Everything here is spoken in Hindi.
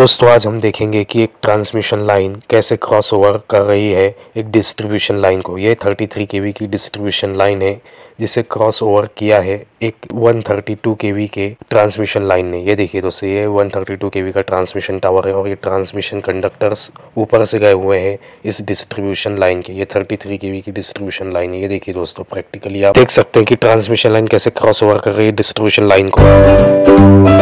दोस्तों, आज हम देखेंगे कि एक ट्रांसमिशन लाइन कैसे क्रॉस ओवर कर रही है एक डिस्ट्रीब्यूशन लाइन को। ये 33 केवी की डिस्ट्रीब्यूशन लाइन है, जिसे क्रॉस ओवर किया है एक 132 केवी के ट्रांसमिशन लाइन ने। ये देखिए दोस्तों, ये 132 केवी का ट्रांसमिशन टावर है और ये ट्रांसमिशन कंडक्टर्स ऊपर से गए हुए हैं इस डिस्ट्रीब्यूशन लाइन के। ये 33 केवी की डिस्ट्रीब्यूशन लाइन है। ये देखिए दोस्तों प्रैक्टिकली आप देख सकते हैं कि ट्रांसमिशन लाइन कैसे क्रॉस ओवर कर रही है डिस्ट्रीब्यूशन लाइन को।